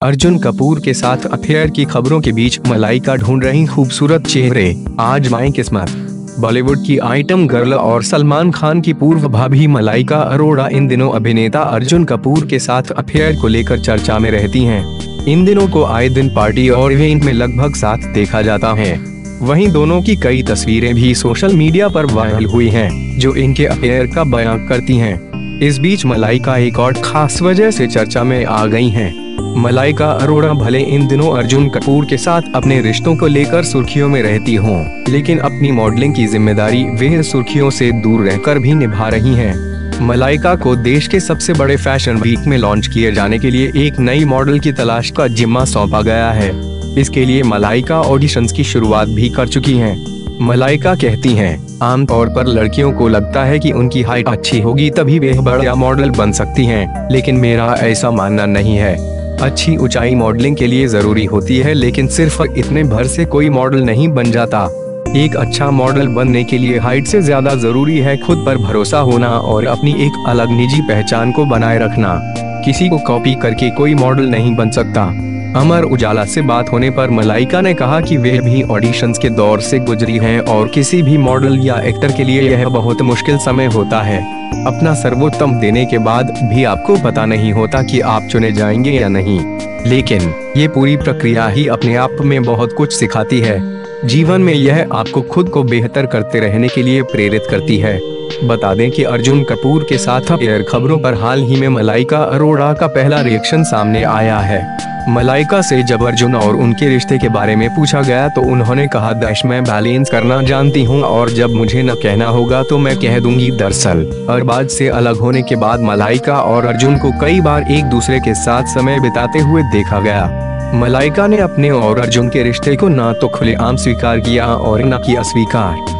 अर्जुन कपूर के साथ अफेयर की खबरों के बीच मलाइका ढूंढ रही खूबसूरत चेहरे आज माई किस्मत बॉलीवुड की आइटम गर्ल और सलमान खान की पूर्व भाभी मलाइका अरोड़ा इन दिनों अभिनेता अर्जुन कपूर के साथ अफेयर को लेकर चर्चा में रहती हैं। इन दिनों को आए दिन पार्टी और इवेंट में लगभग साथ देखा जाता है वहीं दोनों की कई तस्वीरें भी सोशल मीडिया पर वायरल हुई हैं, जो इनके अफेयर का बयान करती हैं। इस बीच मलाइका एक और खास वजह से चर्चा में आ गई हैं। मलाइका अरोड़ा भले इन दिनों अर्जुन कपूर के साथ अपने रिश्तों को लेकर सुर्खियों में रहती हों, लेकिन अपनी मॉडलिंग की ज़िम्मेदारी वे सुर्खियों से दूर रहकर भी निभा रही हैं। मलाइका को देश के सबसे बड़े फ़ैशन वीक में लॉन्च किए जाने के लिए एक नई मॉडल की तलाश का जिम्मा सौंपा गया है इसके लिए मलाइका ऑडिशंस की शुरुआत भी कर चुकी हैं। मलाइका कहती हैं, आमतौर पर लड़कियों को लगता है कि उनकी हाइट अच्छी होगी तभी वे बड़ा मॉडल बन सकती हैं, लेकिन मेरा ऐसा मानना नहीं है अच्छी ऊंचाई मॉडलिंग के लिए ज़रूरी होती है, लेकिन सिर्फ़ इतने भर से कोई मॉडल नहीं बन जाता। एक अच्छा मॉडल बनने के लिए हाइट से ज़्यादा ज़रूरी है खुद पर भरोसा होना और अपनी एक अलग निजी पहचान को बनाए रखना। किसी को कॉपी करके कोई मॉडल नहीं बन सकता। अमर उजाला से बात होने पर मलाइका ने कहा कि वे भी ऑडिशंस के दौर से गुजरी हैं और किसी भी मॉडल या एक्टर के लिए यह बहुत मुश्किल समय होता है। अपना सर्वोत्तम देने के बाद भी आपको पता नहीं होता कि आप चुने जाएँगे या नहीं। लेकिन, ये पूरी प्रक्रिया ही अपने आप में बहुत कुछ सिखाती है। जीवन में यह आपको खुद को बेहतर करते रहने के लिए प्रेरित करती है। बता दें कि अर्जुन कपूर के साथ खबरों पर हाल ही में मलाइका अरोड़ा का पहला रिएक्शन सामने आया है। मलाइका से जब अर्जुन और उनके रिश्ते के बारे में पूछा गया तो उन्होंने कहा दश मैं बैलेंस करना जानती हूँ और जब मुझे न कहना होगा तो मैं कह दूँगी, दरअसल, अरबाज से अलग होने के बाद मलाइका और अर्जुन को कई बार एक दूसरे के साथ समय बिताते हुए देखा गया। मलाइका ने अपने और अर्जुन के रिश्ते को न तो खुलेआम स्वीकार किया और न किया स्वीकार।